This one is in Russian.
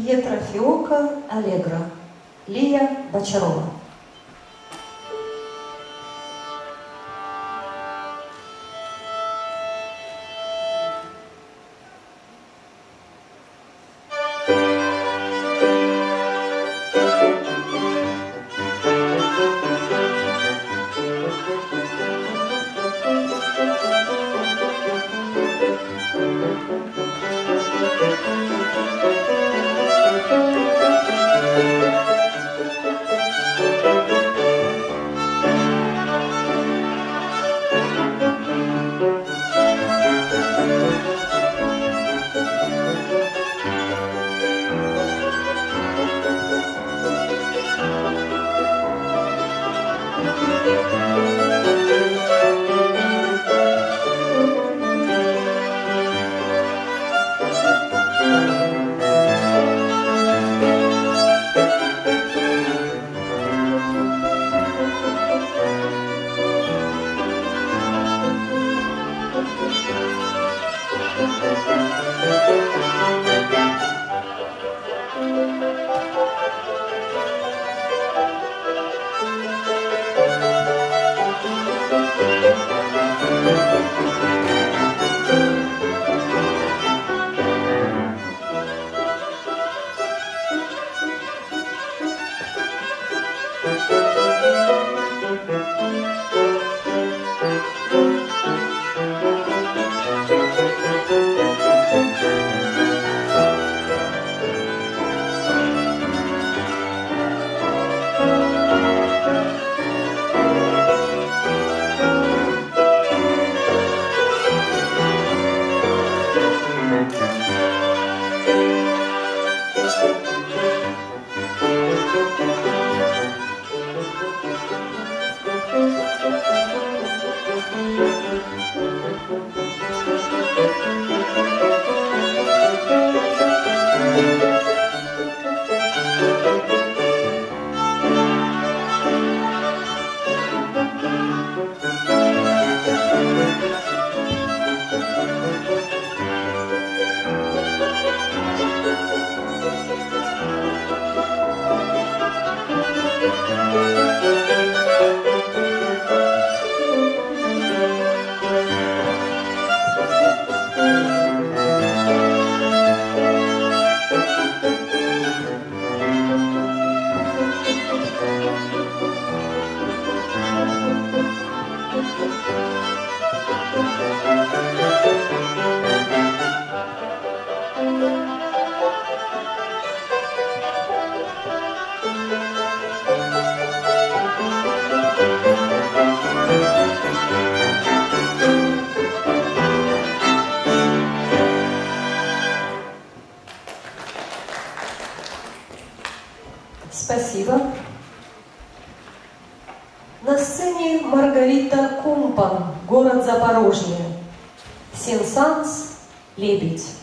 Пьетро Фиока Аллегро. Лия Бочарова. Спасибо. На сцене Маргарита Кумпан, город Запорожье. Сенсанс «Лебедь».